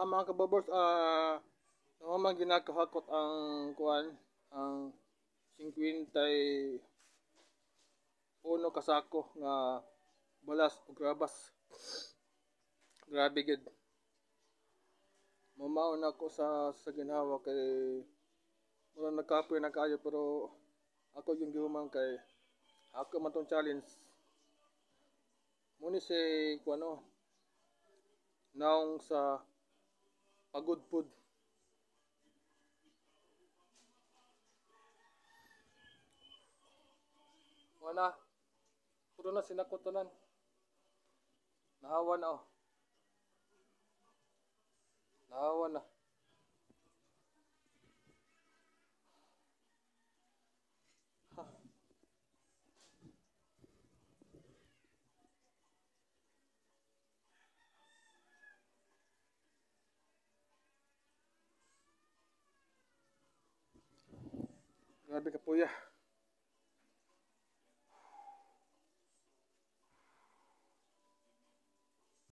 Ah, mga kababors, ah, naman ginakahakot ang kuan, ang 50 uno kasako nga balas o grabas. Grabe gid. Mamaw na ko sa sa ginawa kay wala nagkapoy na kayo pero ako yung gihuman kay ako man tong challenge. Muni si kuano naong sa pagod food. Wala. Puro na sinakutonan. Nahawa na oh. Nahawa na. Well, yeah.